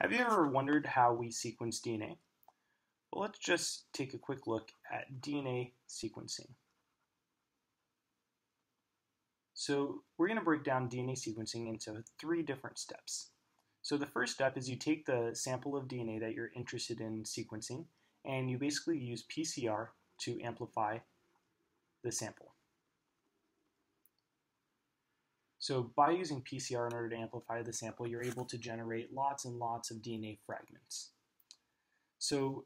Have you ever wondered how we sequence DNA? Well, let's just take a quick look at DNA sequencing. So we're going to break down DNA sequencing into three different steps. So the first step is you take the sample of DNA that you're interested in sequencing, and you basically use PCR to amplify the sample. So by using PCR in order to amplify the sample, you're able to generate lots and lots of DNA fragments. So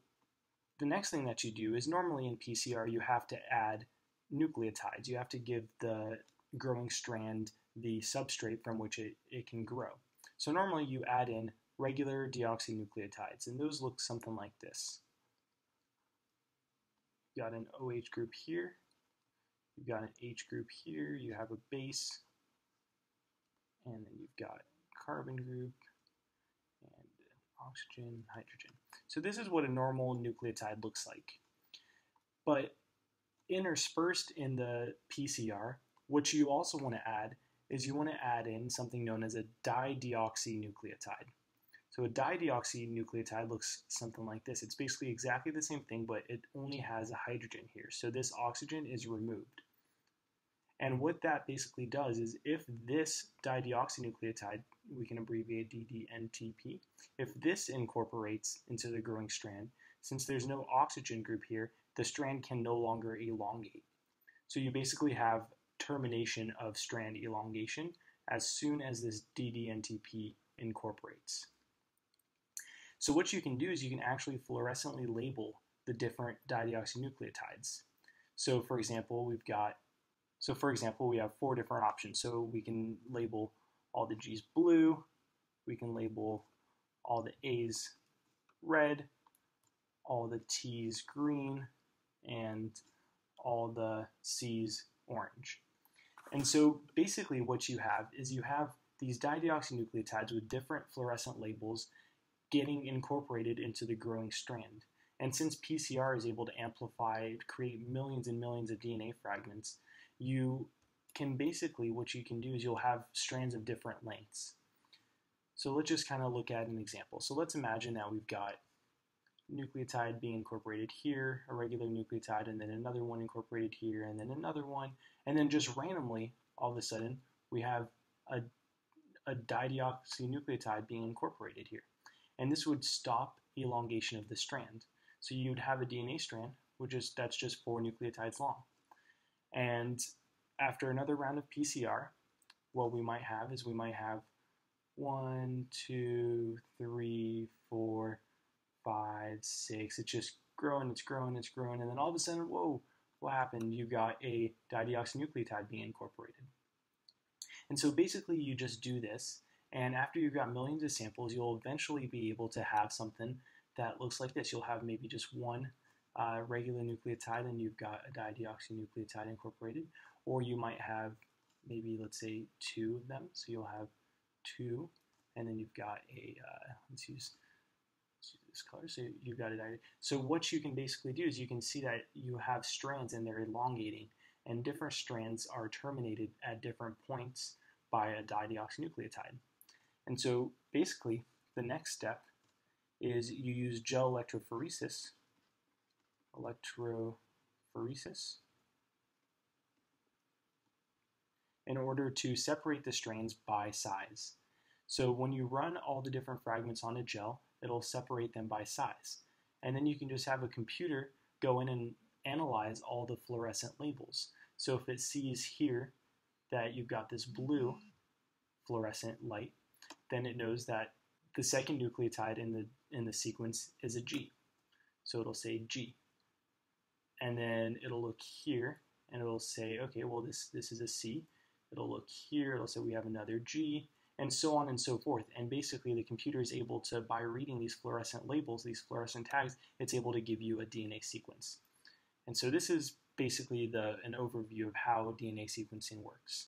the next thing that you do is normally in PCR you have to add nucleotides. You have to give the growing strand the substrate from which it, it can grow. So normally you add in regular deoxynucleotides, and those look something like this. You've got an OH group here, you've got an H group here, you have a base, and then you've got carbon group and oxygen, hydrogen. So this is what a normal nucleotide looks like. But interspersed in the PCR, what you also want to add is you want to add in something known as a dideoxynucleotide. So a dideoxynucleotide looks something like this. It's basically exactly the same thing, but it only has a hydrogen here. So this oxygen is removed. And what that basically does is if this dideoxynucleotide, we can abbreviate DDNTP, if this incorporates into the growing strand, since there's no oxygen group here, the strand can no longer elongate. So you basically have termination of strand elongation as soon as this DDNTP incorporates. So what you can do is you can actually fluorescently label the different dideoxynucleotides. So for example, we've got so for example, we have four different options. So we can label all the G's blue, we can label all the A's red, all the T's green, and all the C's orange. And so basically what you have is you have these dideoxynucleotides with different fluorescent labels getting incorporated into the growing strand. And since PCR is able to amplify, create millions and millions of DNA fragments, you can basically, what you can do is you'll have strands of different lengths. So let's just kind of look at an example. So let's imagine that we've got nucleotide being incorporated here, a regular nucleotide, and then another one incorporated here, and then another one, and then just randomly, all of a sudden, we have a, a dideoxynucleotide being incorporated here. And this would stop elongation of the strand. So you'd have a DNA strand, which is that's just four nucleotides long. And after another round of PCR, what we might have is we might have one, two, three, four, five, six. It's just growing, it's growing, it's growing, and then all of a sudden, whoa, what happened? You got a dideoxynucleotide being incorporated. And so basically, you just do this, and after you've got millions of samples, you'll eventually be able to have something that looks like this. You'll have maybe just one uh, regular nucleotide and you've got a dideoxynucleotide incorporated, or you might have maybe let's say two of them. So you'll have two, and then you've got a uh, let's use this color. So you've got a diode. So what you can basically do is you can see that you have strands and they're elongating, and different strands are terminated at different points by a dideoxynucleotide. And so basically, the next step is you use gel electrophoresis electrophoresis in order to separate the strands by size. So when you run all the different fragments on a gel, it'll separate them by size. And then you can just have a computer go in and analyze all the fluorescent labels. So if it sees here that you've got this blue fluorescent light, then it knows that the second nucleotide in the in the sequence is a G. So it'll say G and then it'll look here and it'll say, okay, well, this, this is a C. It'll look here, it'll say we have another G, and so on and so forth. And basically, the computer is able to, by reading these fluorescent labels, these fluorescent tags, it's able to give you a DNA sequence. And so this is basically the, an overview of how DNA sequencing works.